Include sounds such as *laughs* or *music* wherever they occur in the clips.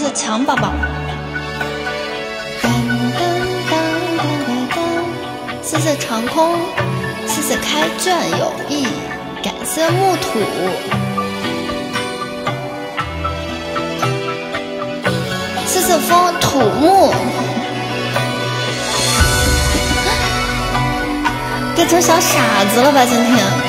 谢谢强宝宝，谢谢长空，谢谢开卷有益，感谢木土，谢谢风土木，变成小傻子了吧今天？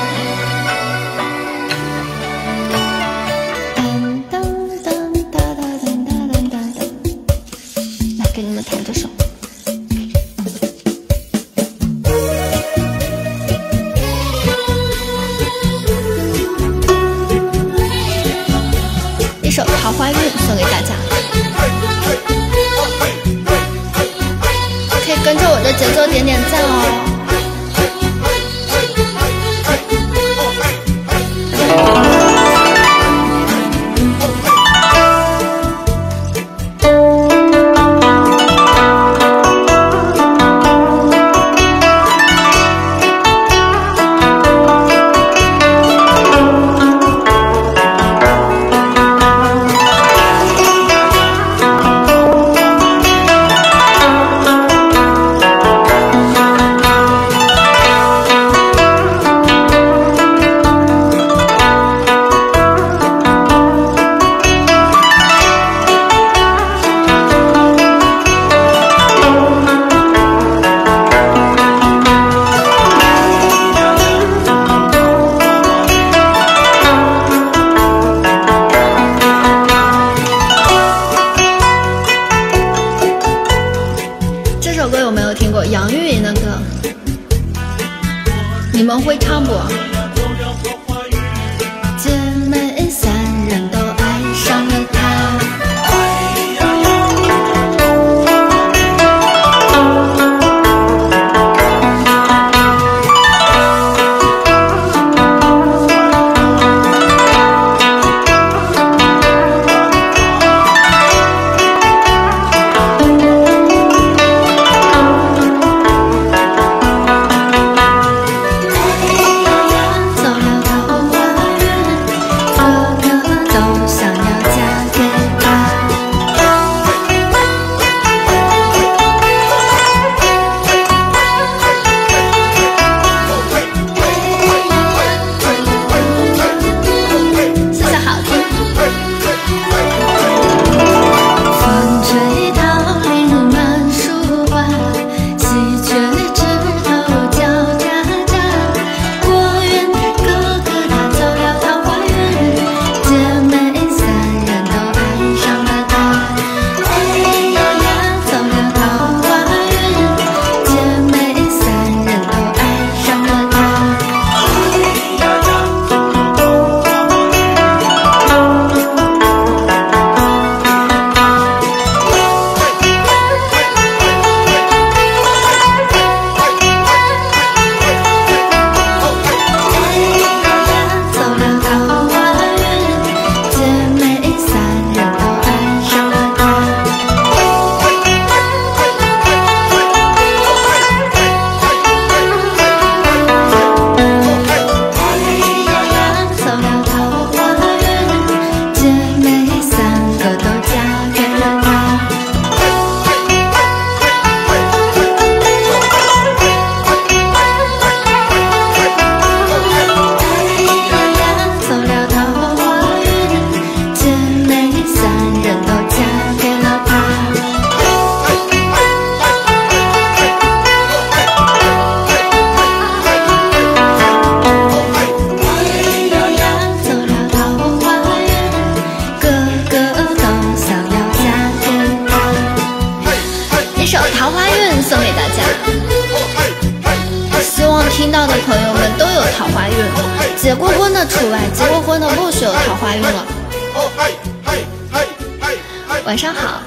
晚上好，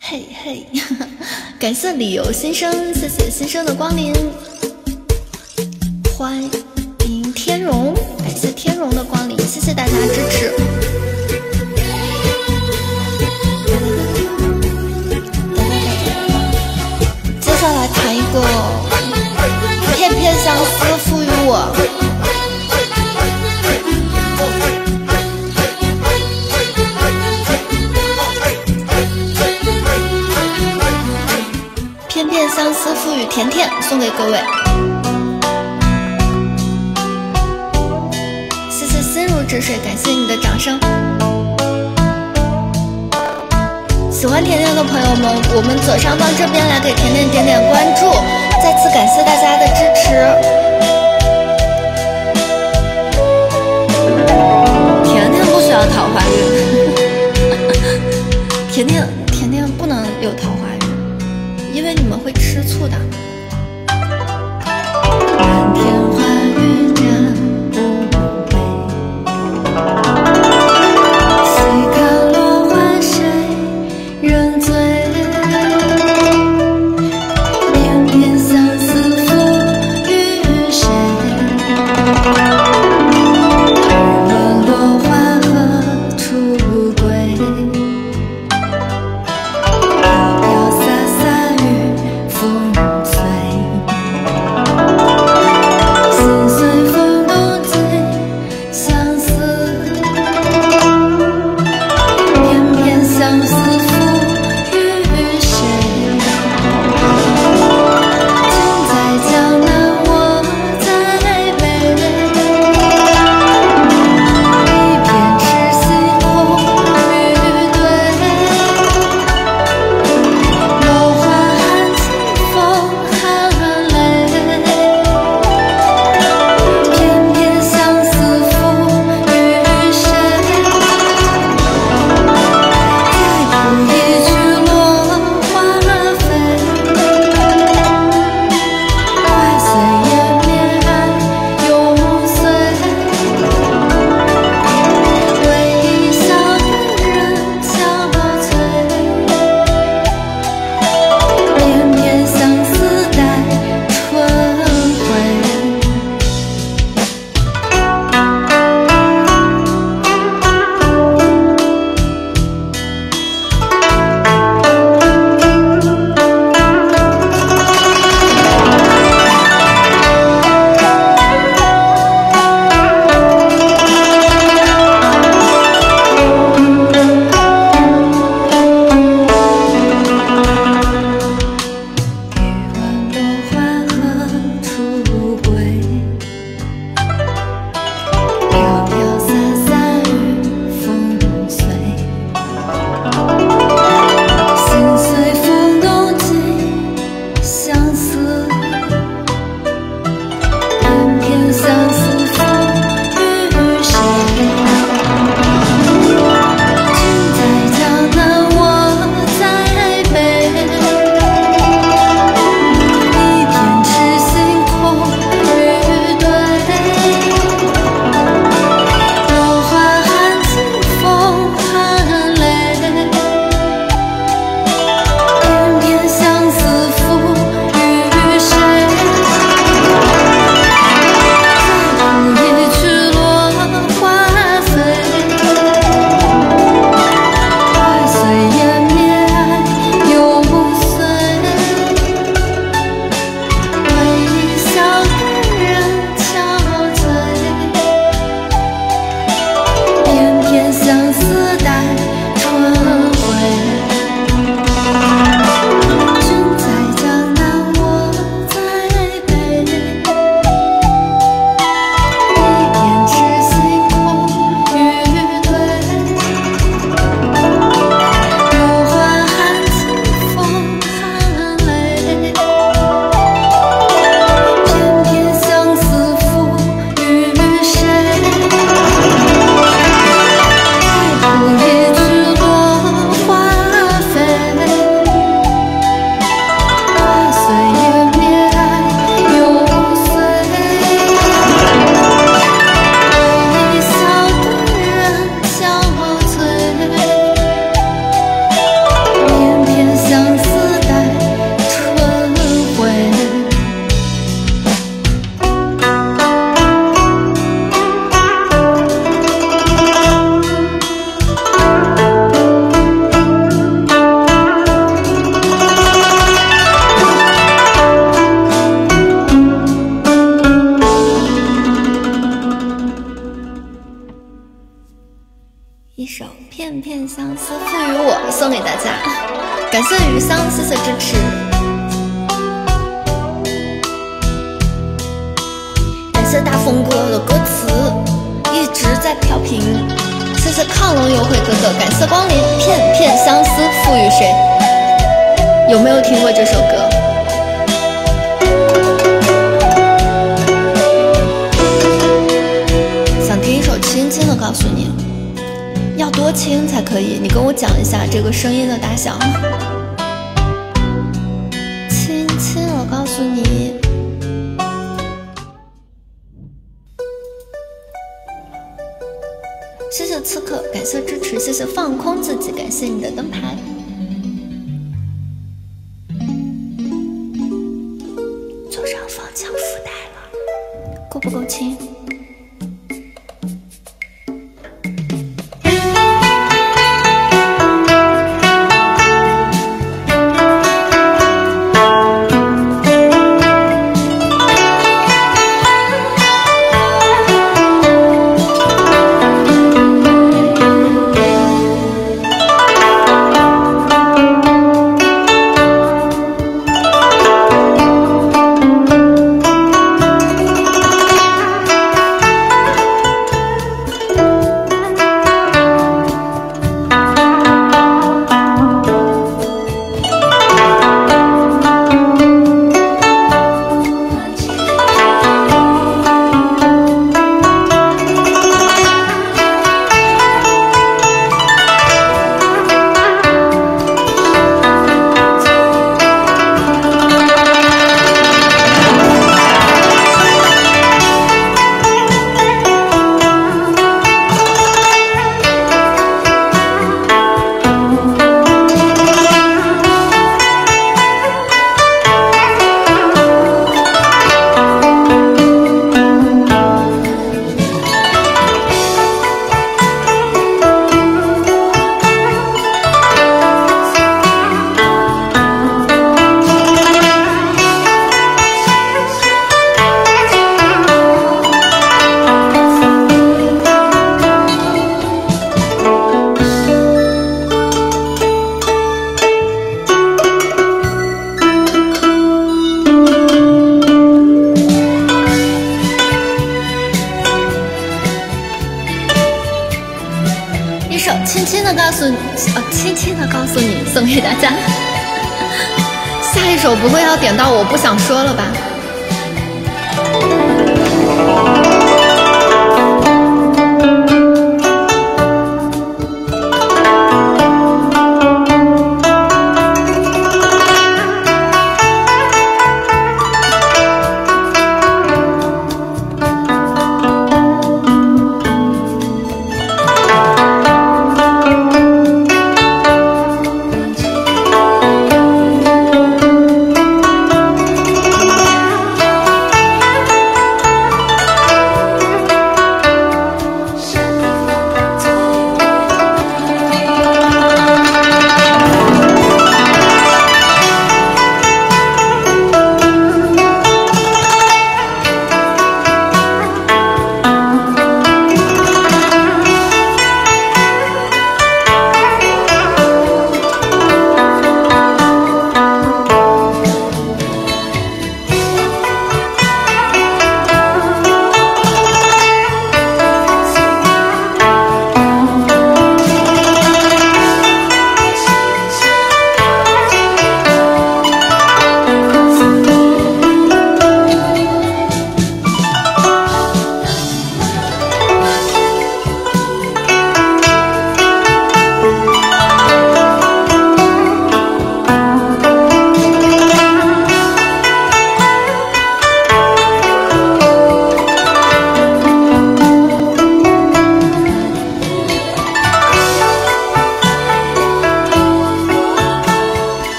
嘿嘿，*laughs* 感谢理由新生，谢谢新生的光临，欢迎天荣，感谢天荣的光临，谢谢大家支持。送给各位，谢谢心如止水，感谢你的掌声。喜欢甜甜的朋友们，我们左上方这边来给甜甜点点关注，再次感谢大家的支持。甜甜不需要桃花运，*laughs* 甜甜甜甜不能有桃花运，因为你们会吃醋的。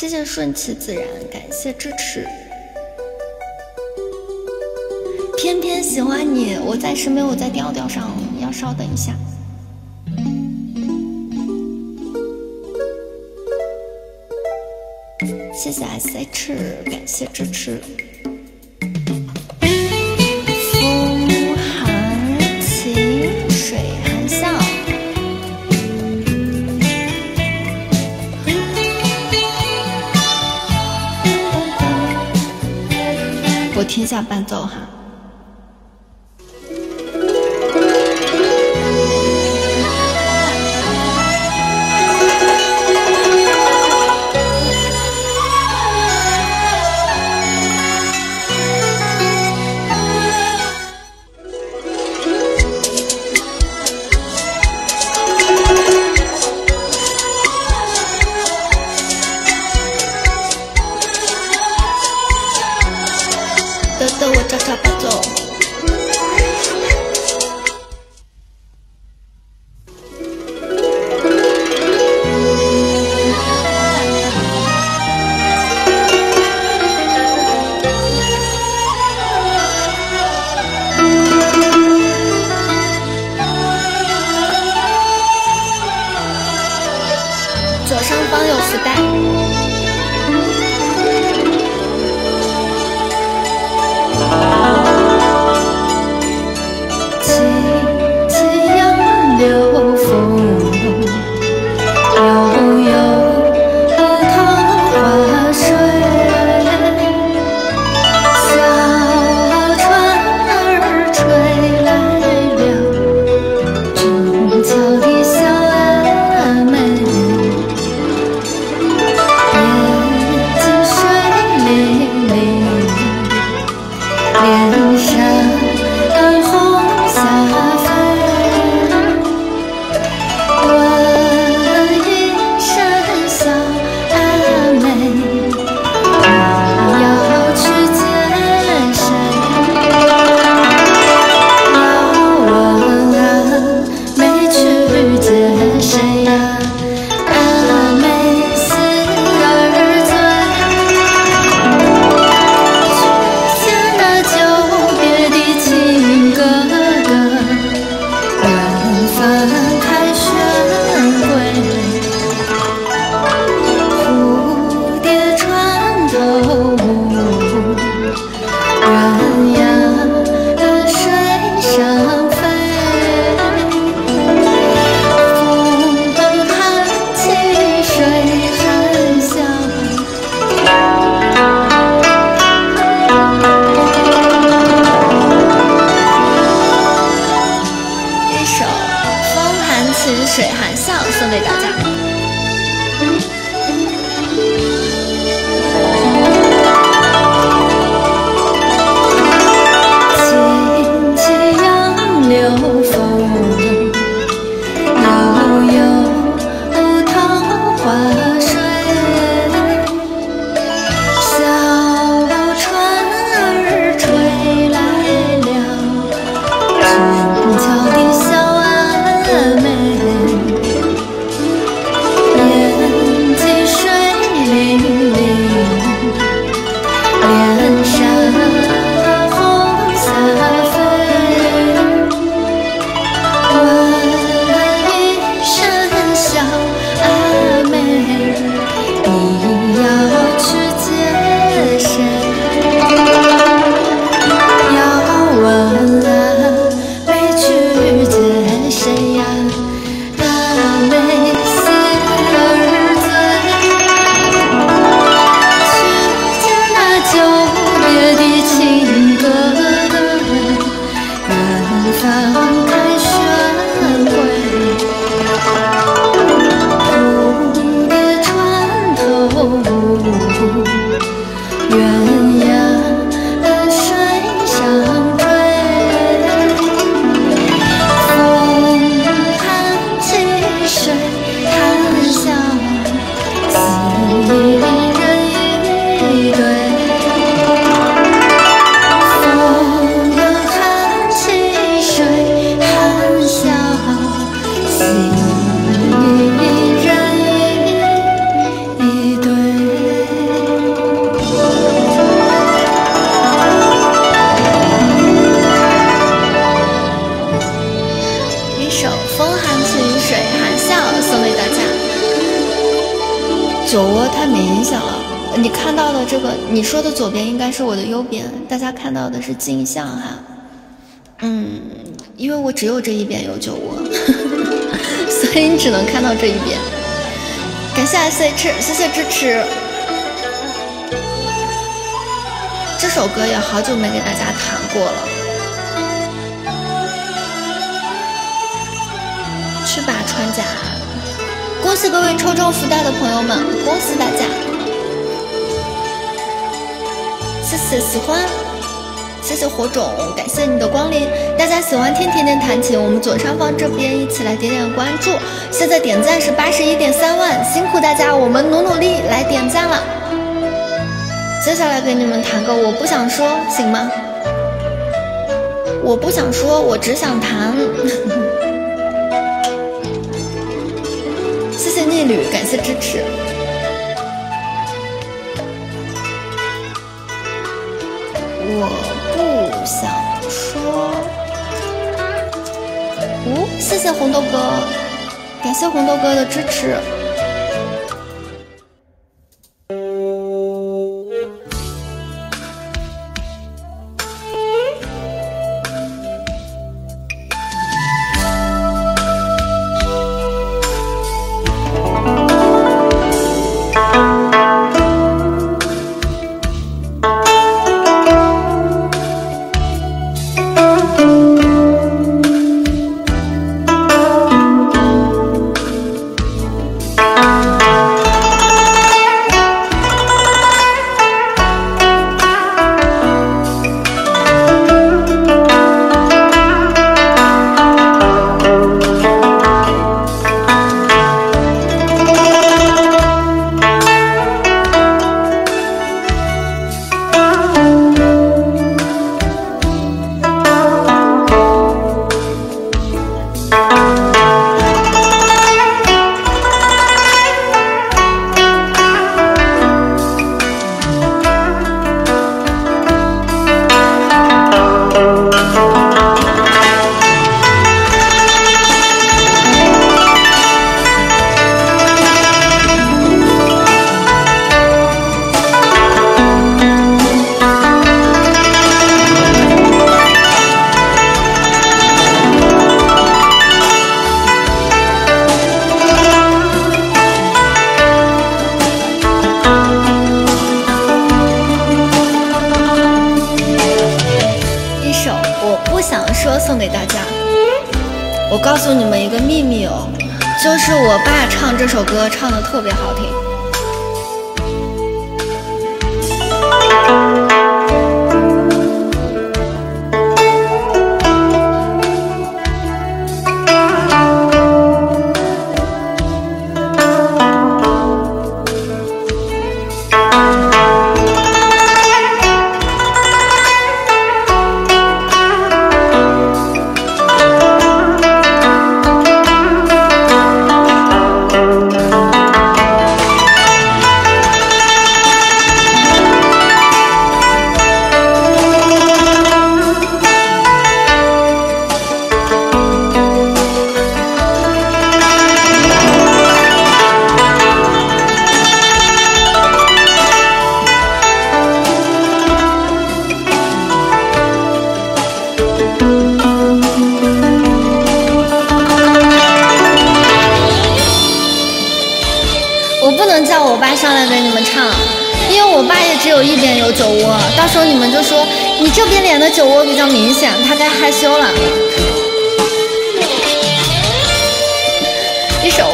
谢谢顺其自然，感谢支持。偏偏喜欢你，我暂时没有在调调上，要稍等一下。谢谢 S H，感谢支持。听下伴奏哈。说的左边应该是我的右边，大家看到的是镜像哈。嗯，因为我只有这一边有酒窝，*laughs* 所以你只能看到这一边。感谢 S H，谢谢支持。这首歌也好久没给大家弹过了。去吧，穿甲！恭喜各位抽中福袋的朋友们，恭喜大家！谢谢喜欢，谢谢火种，感谢你的光临。大家喜欢听甜甜弹琴，我们左上方这边一起来点点关注。现在点赞是八十一点三万，辛苦大家，我们努努力来点赞了。接下来给你们弹个我不想说，行吗？我不想说，我只想弹。*laughs* 谢谢逆旅，感谢支持。谢谢红豆哥，感谢红豆哥的支持。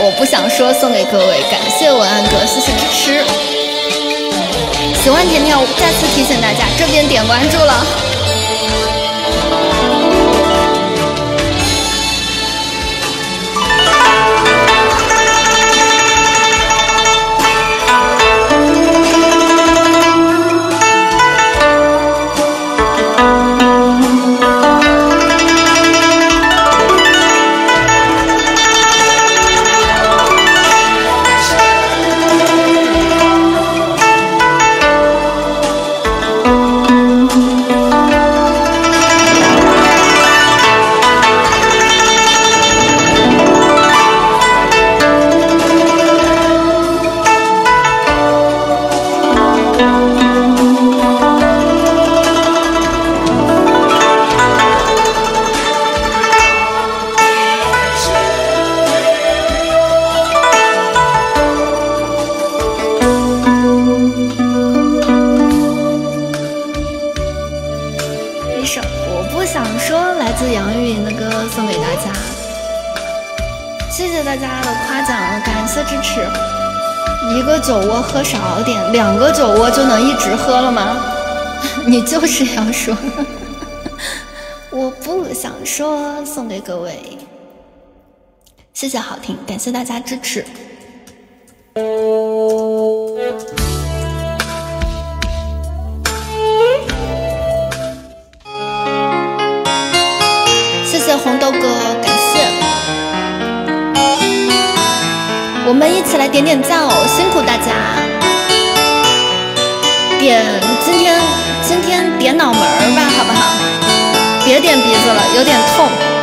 我不想说，送给各位感谢文案哥，谢谢支持。喜欢甜甜，我再次提醒大家这边点关注了。酒窝喝少点，两个酒窝就能一直喝了吗？*laughs* 你就是要说，*laughs* 我不想说，送给各位，谢谢好听，感谢大家支持。谢谢红豆哥，感谢。我们一起来点点赞哦，点今天今天点脑门儿吧，好不好？别点鼻子了，有点痛。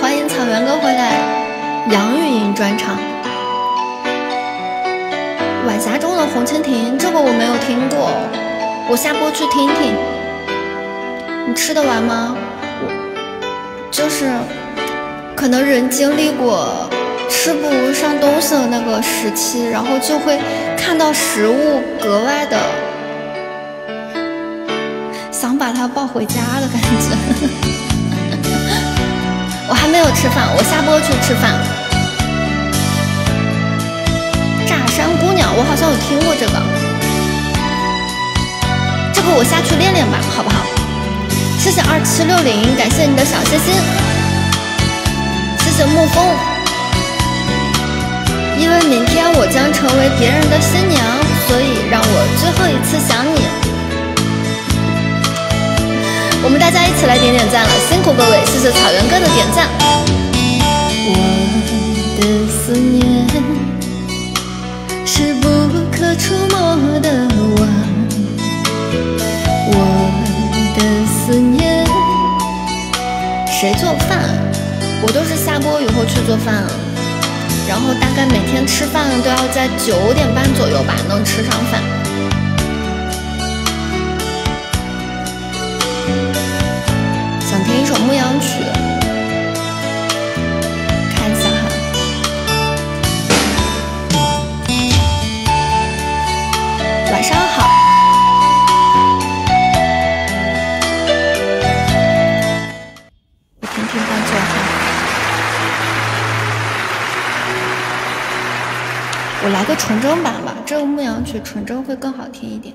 欢迎草原哥回来。杨钰莹专场，晚霞中的红蜻蜓，这个我没有听过，我下播去听听。你吃得完吗？我就是，可能人经历过吃不上东西的那个时期，然后就会看到食物格外的 *laughs* 想把它抱回家的感觉。我还没有吃饭，我下播去吃饭。炸山姑娘，我好像有听过这个，这个我下去练练吧，好不好？谢谢二七六零，感谢你的小心心。谢谢沐风，因为明天我将成为别人的新娘，所以让我最后一次想你。我们大家一起来点点赞了，辛苦各位，谢谢草原哥的点赞。我的思念是不可触摸的网，我的思念。谁做饭？我都是下播以后去做饭，然后大概每天吃饭都要在九点半左右吧，能吃上饭。首牧羊曲，看一下哈。晚上好，我听听伴奏哈。我来个纯正版吧，这个牧羊曲纯正会更好听一点。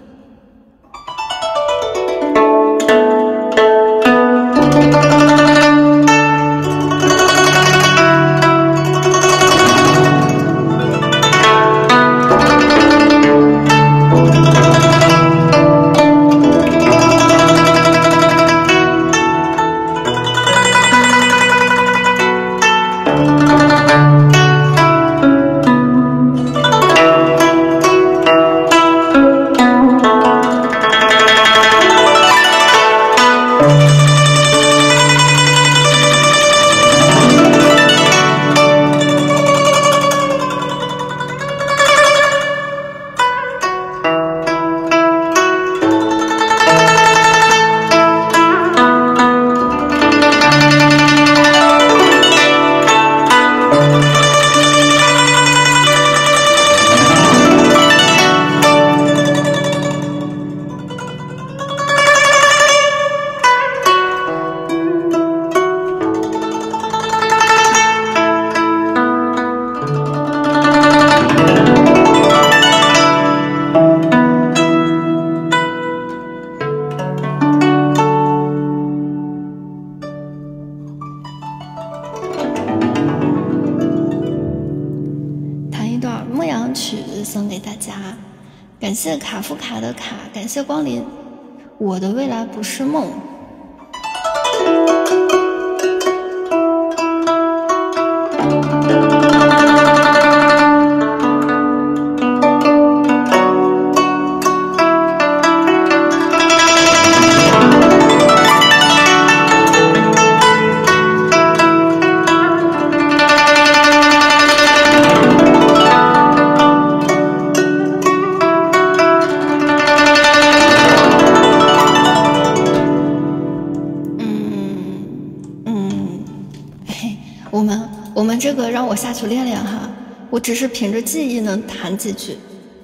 我下去练练哈，我只是凭着记忆能弹几句。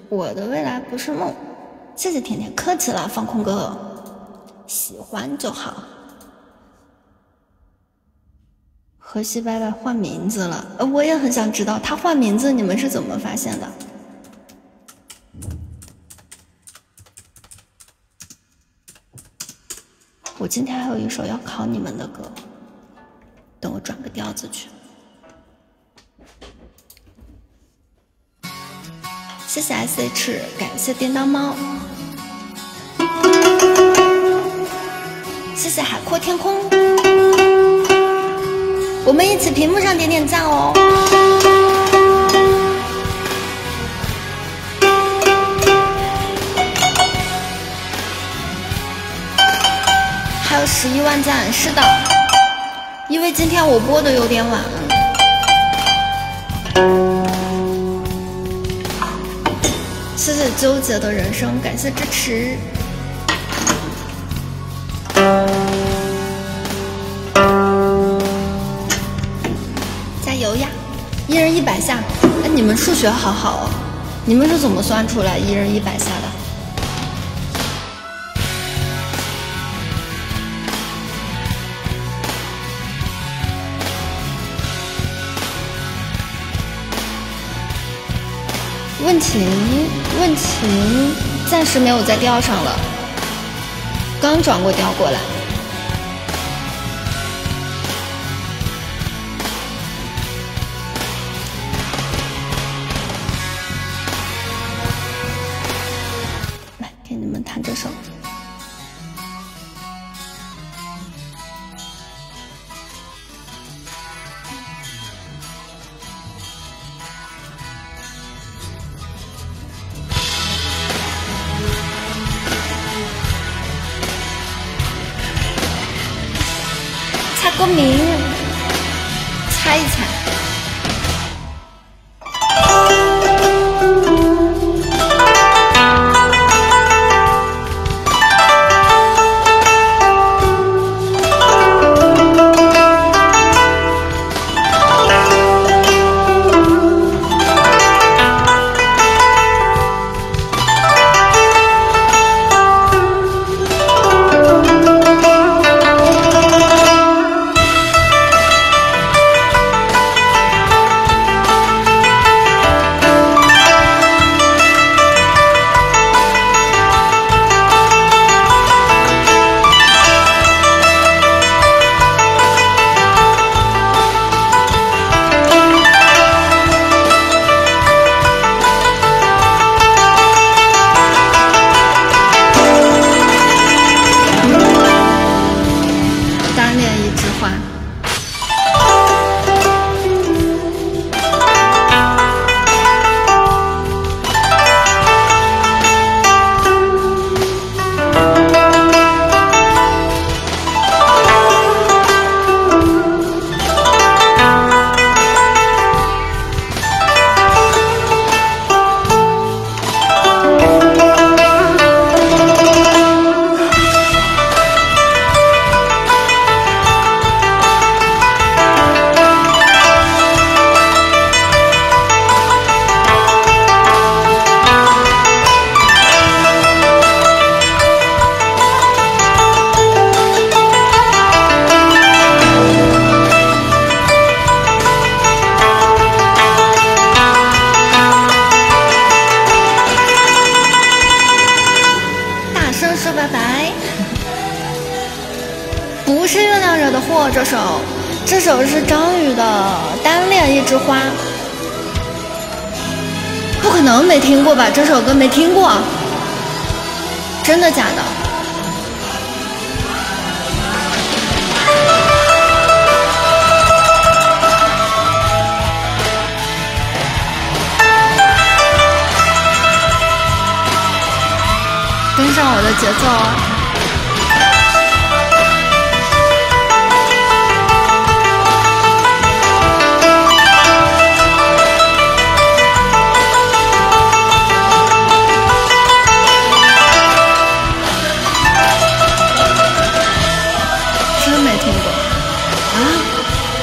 我的未来不是梦，谢谢甜甜，客气了，放空哥，喜欢就好。河西伯伯换名字了，呃，我也很想知道他换名字，你们是怎么发现的？我今天还有一首要考你们的歌，等我转个调子去。谢谢 S H，感谢叮当猫，谢谢海阔天空，我们一起屏幕上点点赞哦。还有十一万赞，是的，因为今天我播的有点晚。了纠结的人生，感谢支持，加油呀！一人一百下，哎，你们数学好好哦，你们是怎么算出来一人一百下的？问题，琴，暂时没有在调上了，刚转过调过。来，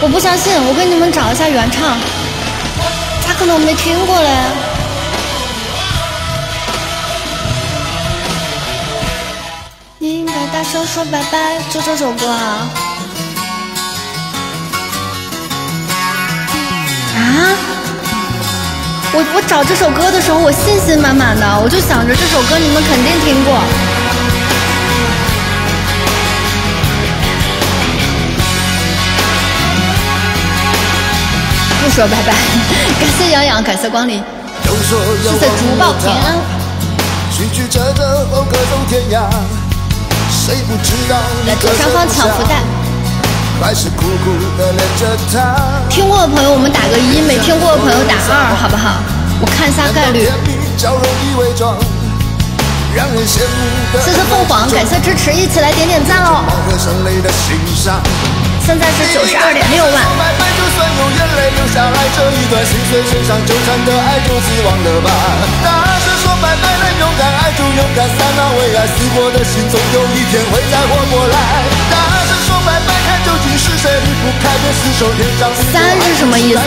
我不相信，我给你们找一下原唱，咋可能没听过嘞？你应该大声说拜拜，就这首歌啊！啊！我我找这首歌的时候，我信心满满的，我就想着这首歌你们肯定听过。不说拜拜，感谢洋洋，感谢光临。有谢谢竹报平安。来左上方抢福袋。听过的朋友我们打个一，没听过的朋友打二，好不好？我看一下概率。谢谢凤凰，感谢支持，一起来点点赞喽！现在是九十二点六万。三是什么意思？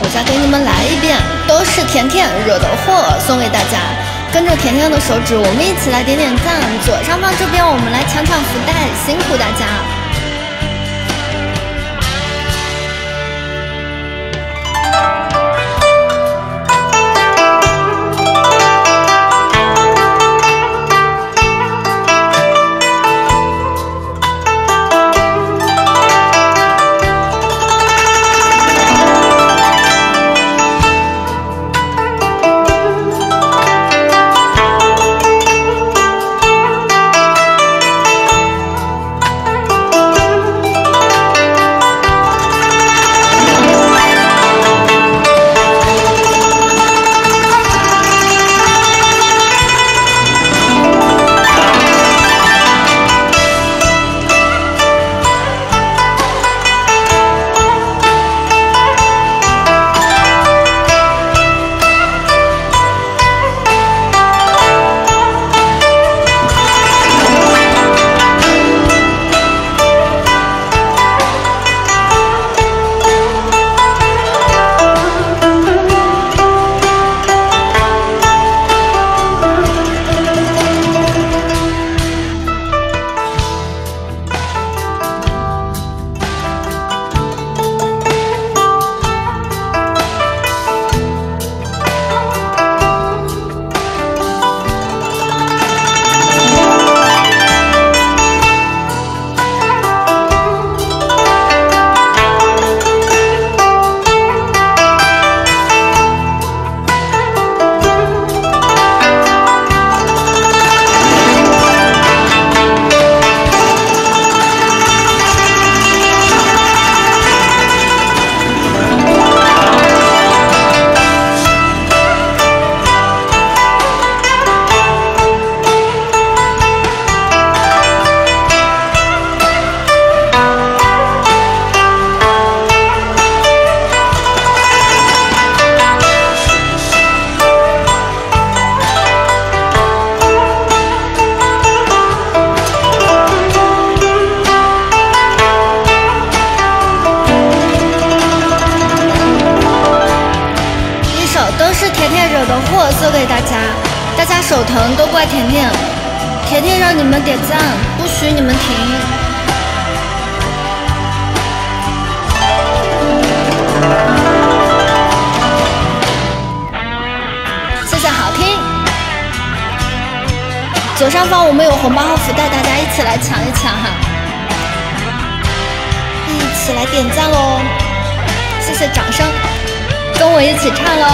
我再给你们来一遍，都是甜甜惹的祸，送给大家，跟着甜甜的手指，我们一起来点点赞，左上方这边我们来抢抢福袋，辛苦大家。给大家，大家手疼都怪甜甜，甜甜让你们点赞，不许你们停。谢谢好听，左上方我们有红包和福袋，大家一起来抢一抢哈，一起来点赞喽！谢谢掌声，跟我一起唱喽。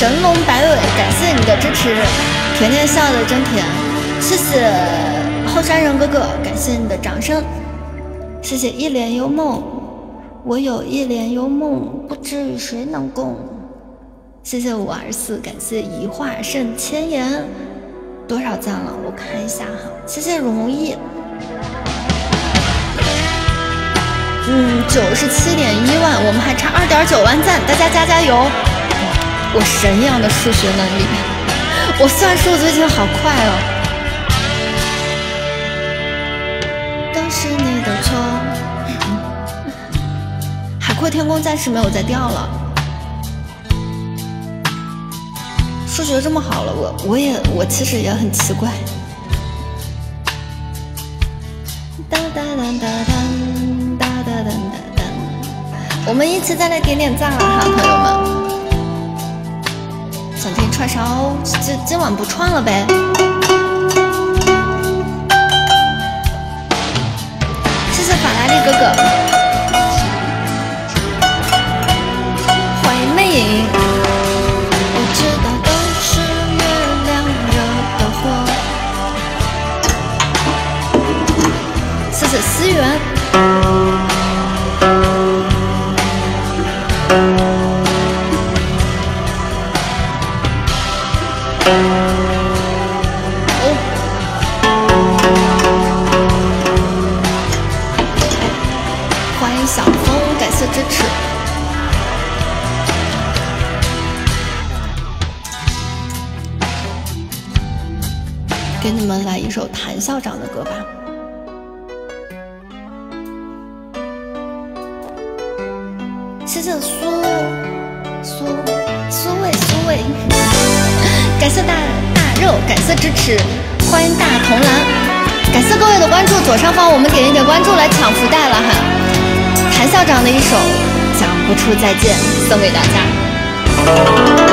神龙摆尾，感谢你的支持，甜甜笑的真甜。谢谢后山人哥哥，感谢你的掌声。谢谢一帘幽梦，我有一帘幽梦，不知与谁能共。谢谢五二四，感谢一画胜千言，多少赞了？我看一下哈。谢谢容易，嗯，九十七点一万，我们还差二点九万赞，大家加加油！我神一样的数学能力，我算数最近好快哦。都是你的错，海阔天空暂时没有再掉了。数学这么好了，我我也我其实也很奇怪。哒哒哒哒哒哒哒哒哒，我们一起再来点点赞了哈，朋友们。串烧，今今晚不串了呗。谢谢法拉利哥哥，欢迎魅影。我知道都是月亮惹的祸。谢谢思源。一首谭校长的歌吧。谢谢苏苏苏伟苏伟，感谢大大肉，感谢支持，欢迎大红蓝，感谢各位的关注。左上方我们点一点关注来抢福袋了哈。谭校长的一首《讲不出再见》送给大家。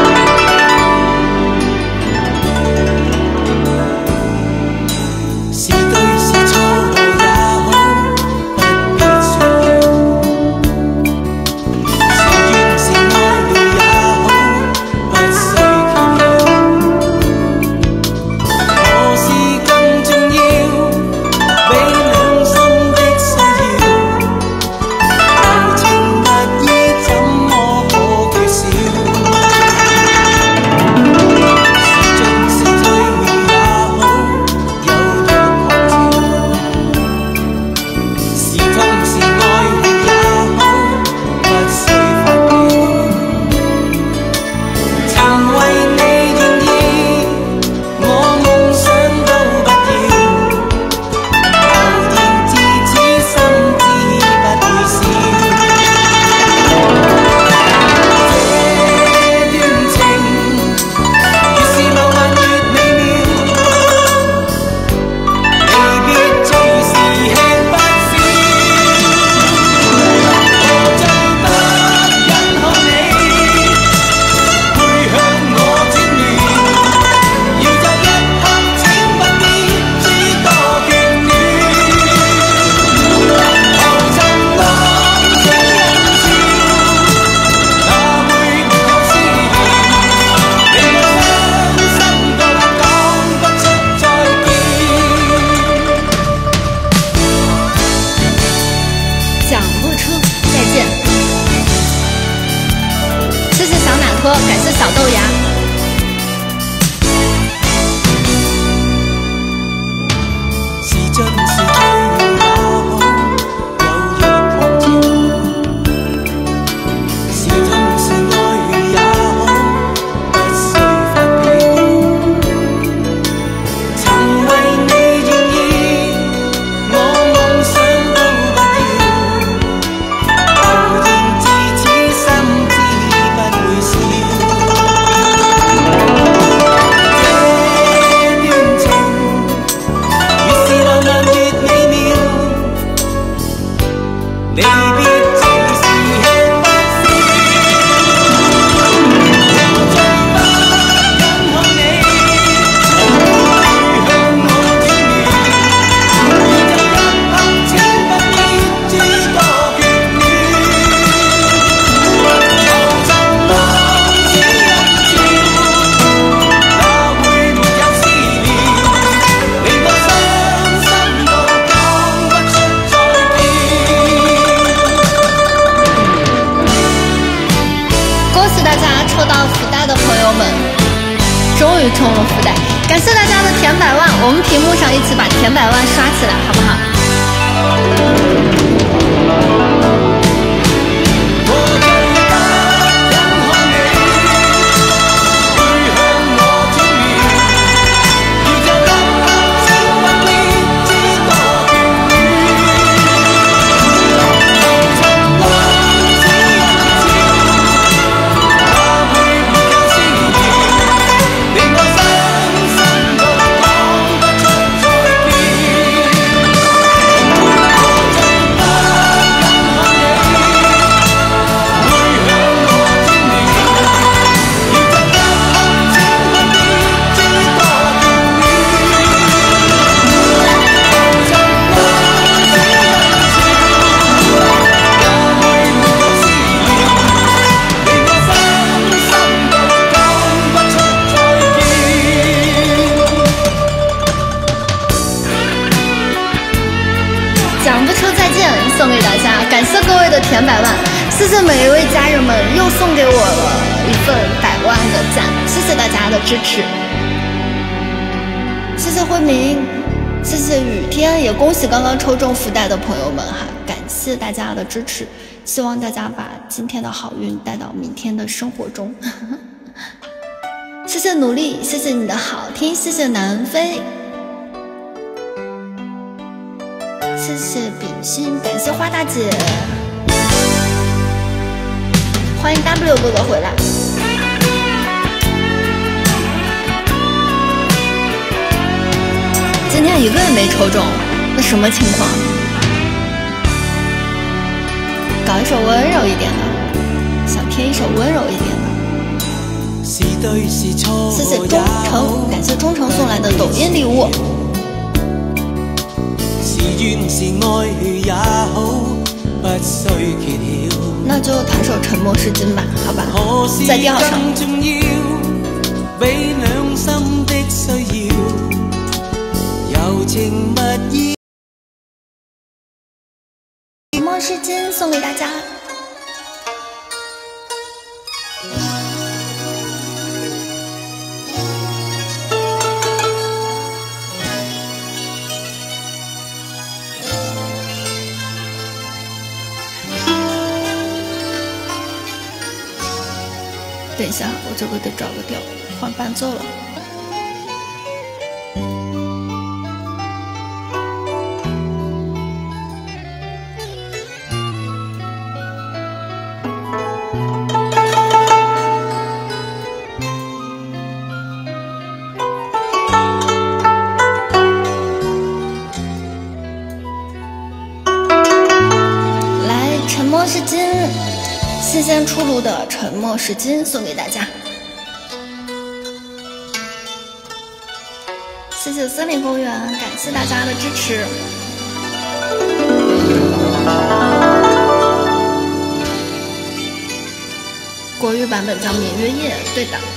谢谢大家抽到福袋的朋友们。终于中了福袋感谢大家的甜百万我们屏幕上一起把甜百万刷起来好不好？刚刚抽中福袋的朋友们哈，感谢大家的支持，希望大家把今天的好运带到明天的生活中，*laughs* 谢谢努力，谢谢你的好听，谢谢南飞，谢谢比心，感谢花大姐。欢迎 W 哥哥回来。今天一个也没抽中，那什么情况？搞一首温柔一点的，想听一首温柔一点的。谢谢忠诚，感谢忠诚送来的抖音礼物。那就弹首《沉默是金》吧，好吧，在调上。沉默是金送给大家。等一下，我这个得找个调换伴奏了。沉默是金》送给大家，谢谢森林公园，感谢大家的支持。国语版本叫《明月夜》，对的。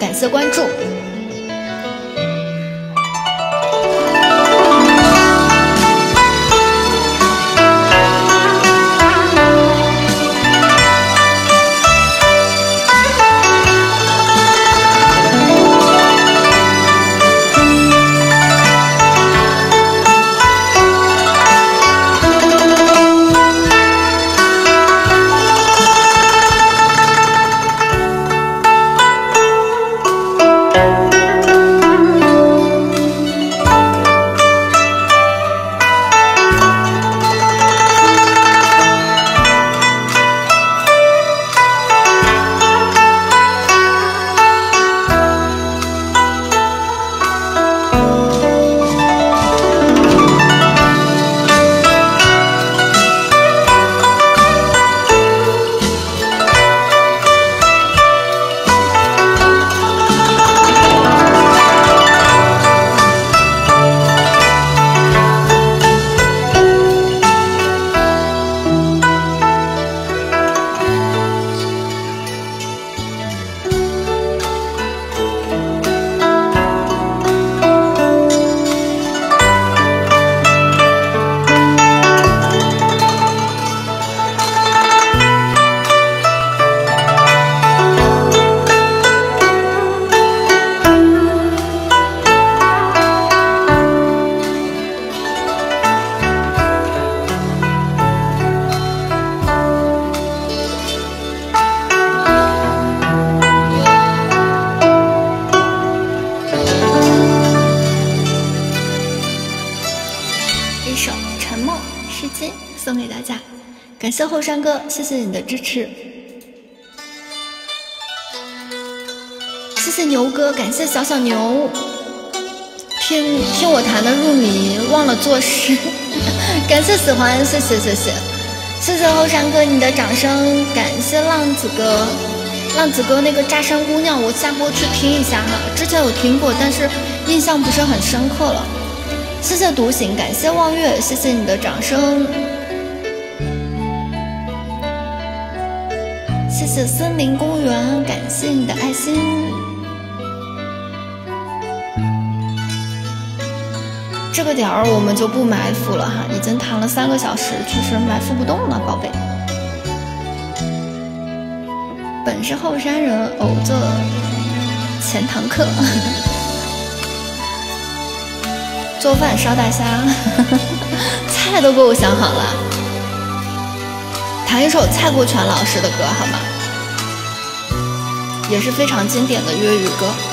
感谢关注。后山哥，谢谢你的支持，谢谢牛哥，感谢小小牛，听听我弹的入迷，忘了做事，*laughs* 感谢喜欢，谢谢谢谢，谢谢后山哥你的掌声，感谢浪子哥，浪子哥那个炸山姑娘，我下播去听一下哈，之前有听过，但是印象不是很深刻了，谢谢独行，感谢望月，谢谢你的掌声。森林公园，感谢你的爱心。这个点儿我们就不埋伏了哈，已经弹了三个小时，确实埋伏不动了，宝贝。本是后山人，偶做前堂客。做饭烧大虾，菜都给我想好了，弹一首蔡国权老师的歌好吗？也是非常经典的粤语歌。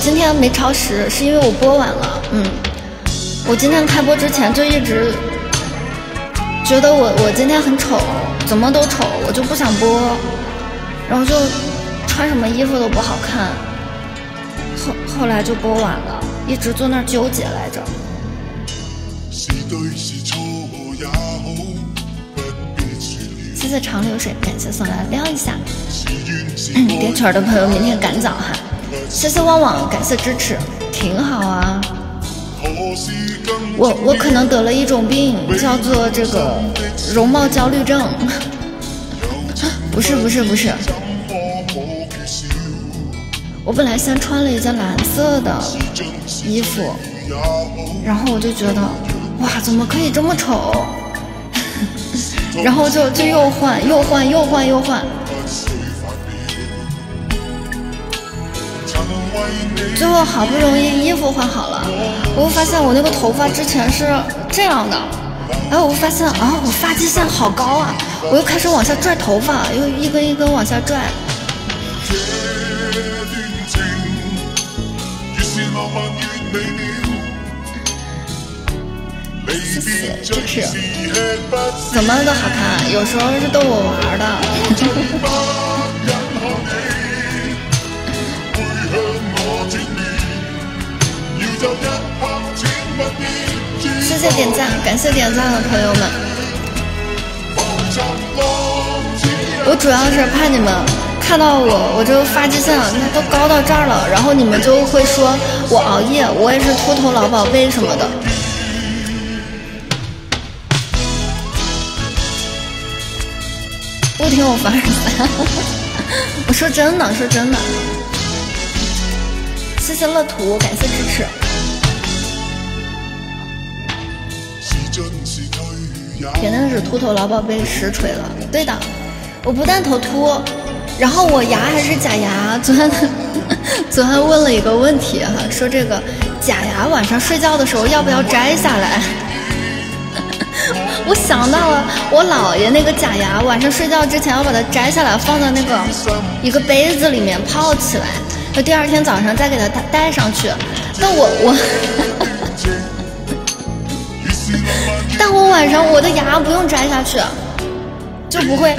今天没超时，是因为我播晚了。嗯，我今天开播之前就一直觉得我我今天很丑，怎么都丑，我就不想播，然后就穿什么衣服都不好看。后后来就播晚了，一直坐那儿纠结来着。谢谢长流水，感谢送来撩一下。点曲的朋友明天赶早哈。谢谢旺旺，感谢支持，挺好啊。我我可能得了一种病，叫做这个容貌焦虑症。*laughs* 不是不是不是，我本来先穿了一件蓝色的衣服，然后我就觉得，哇，怎么可以这么丑？*laughs* 然后就就又换又换又换又换，最后好不容易衣服换好了，我又发现我那个头发之前是这样的，然后我发现啊，我发际线好高啊，我又开始往下拽头发，又一根一根往下拽。谢谢，怎么都好看，有时候是逗我玩的。*laughs* 谢谢点赞，感谢点赞的朋友们。我主要是怕你们看到我，我这个发际线都高到这儿了，然后你们就会说我熬夜，我也是秃头老宝贝什么的。不听我凡尔赛，*laughs* 我说真的，说真的。谢谢乐图，感谢支持。点的是秃头老宝贝实锤了，对的，我不但头秃，然后我牙还是假牙。昨天 *laughs* 昨天问了一个问题哈，说这个假牙晚上睡觉的时候要不要摘下来？*laughs* 我想到了，我姥爷那个假牙，晚上睡觉之前要把它摘下来，放在那个一个杯子里面泡起来，那第二天早上再给它戴戴上去。但我我，但我晚上我的牙不用摘下去，就不会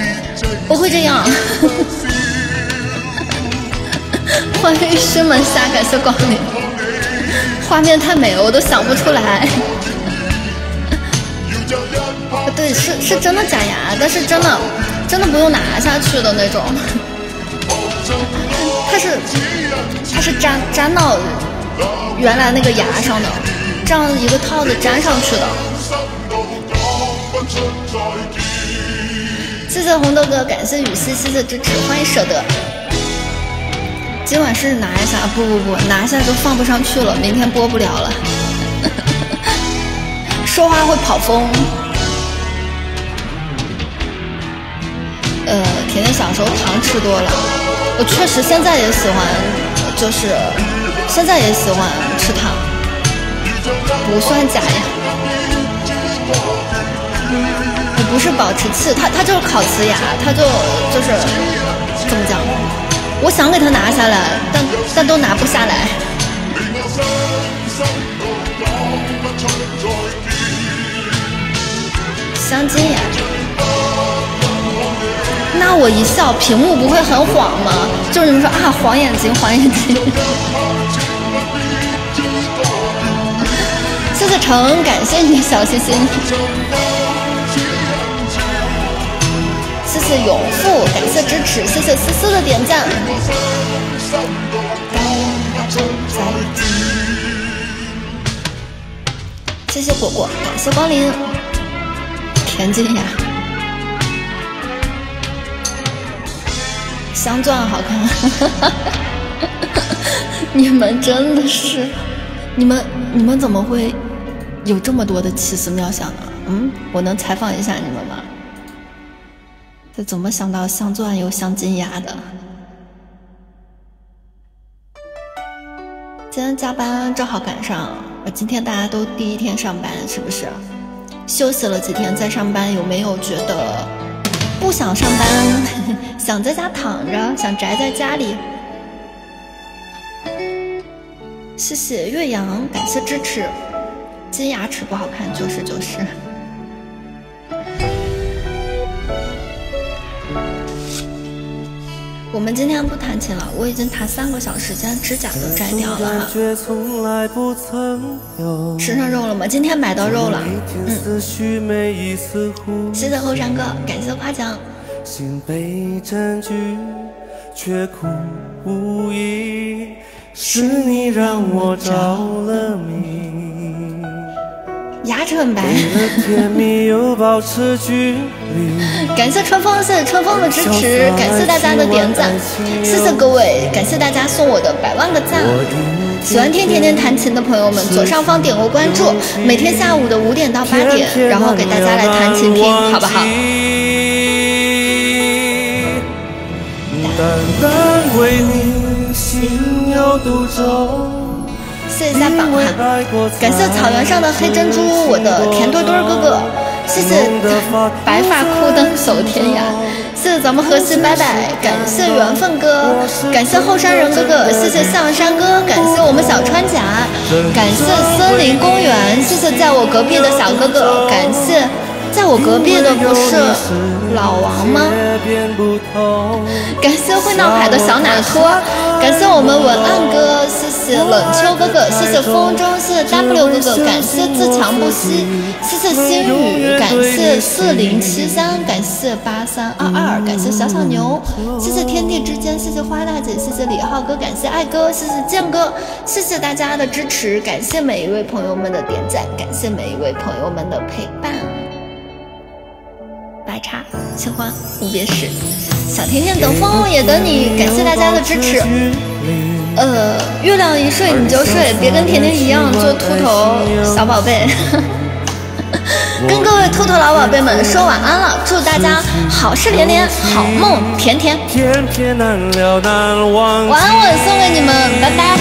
不会这样。*laughs* 欢迎师门下，感谢光临，画面太美了，我都想不出来。对，是是真的假牙，但是真的真的不用拿下去的那种，它是它是粘粘到原来那个牙上的，这样一个套子粘上去的。谢谢红豆哥，感谢雨溪，谢谢支持，欢迎舍得。今晚是拿一下，不不不，拿下就放不上去了，明天播不了了。*laughs* 说话会跑风。呃，甜甜小时候糖吃多了，我确实现在也喜欢，就是现在也喜欢，不算假呀。我不是保持器，他他就是烤瓷牙，他就就是怎么讲？我想给他拿下来，但但都拿不下来。镶金呀，那我一笑，屏幕不会很晃吗？就是你们说啊，晃眼睛，晃眼睛。谢谢成，感谢你的小心心。谢谢永富，感谢支持，谢谢思思的点赞。谢谢果果，感谢光临。田静雅，镶钻好看，*laughs* 你们真的是，你们你们怎么会有这么多的奇思妙想呢？嗯，我能采访一下你们吗？这怎么想到镶钻又镶金牙的？今天加班正好赶上，今天大家都第一天上班，是不是？休息了几天再上班，有没有觉得不想上班，*laughs* 想在家躺着，想宅在家里？谢谢岳阳，感谢支持。金牙齿不好看，就是就是。我们今天不弹琴了，我已经弹三个小时，现在指甲都摘掉了哈。吃上肉了吗？今天买到肉了。嗯。谢谢后山哥，感谢夸奖。是你让我着了迷。牙齿很白。感谢春风，谢谢春风的支持，感谢大家的点赞，谢谢各位，感谢大家送我的百万个赞。喜欢听甜甜弹琴的朋友们，左上方点个关注，每天下午的五点到八点，然后给大家来弹琴听，好不好？谢谢下榜哈，感谢草原上的黑珍珠，我的甜墩墩哥哥，谢谢白发枯灯走天涯，谢谢咱们河西拜拜，感谢缘分哥，感谢后山人哥哥，谢谢象山哥，感谢我们小川甲，感谢森林公园，谢谢在我隔壁的小哥哥，感谢。在我隔壁的不是老王吗？感谢会闹牌的小奶托，感谢我们文案哥，谢谢冷秋哥哥，谢谢风中，谢谢 W 哥哥，感谢自强不息，谢谢心雨，感谢四零七三，感谢八三二二，感谢小小牛，谢谢天地之间，谢谢花大姐，谢谢李浩哥，感谢爱哥，谢谢剑哥，谢谢大家的支持，感谢每一位朋友们的点赞，感谢每一位朋友们的陪伴。白茶，清欢无别事。小甜甜等风也等你，感谢大家的支持。呃，月亮一睡你就睡，别跟甜甜一样做秃头。小宝贝，*laughs* 跟各位秃头老宝贝们说晚安了，祝大家好事连连，好梦甜甜。晚安，我送给你们，拜拜。